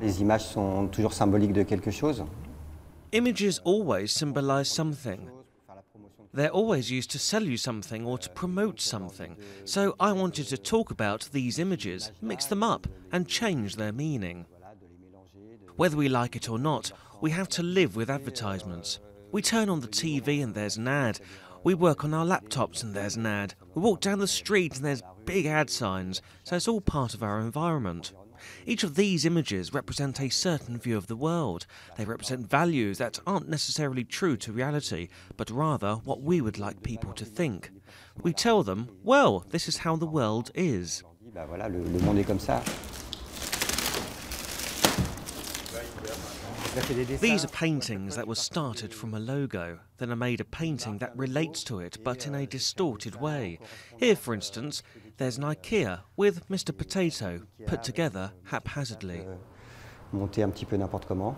Les images sont toujours symboliques de quelque chose. Images always symbolize something. They're always used to sell you something or to promote something. So I wanted to talk about these images, mix them up, and change their meaning. Whether we like it or not, we have to live with advertisements. We turn on the TV and there's an ad. We work on our laptops and there's an ad. We walk down the street and there's big ad signs. So it's all part of our environment. Each of these images represent a certain view of the world. They represent values that aren't necessarily true to reality, but rather what we would like people to think. We tell them, well, this is how the world is. These are paintings that were started from a logo. Then I made a painting that relates to it, but in a distorted way. Here, for instance, there's an IKEA with Mr. Potato put together haphazardly. Monté un petit peu n'importe comment.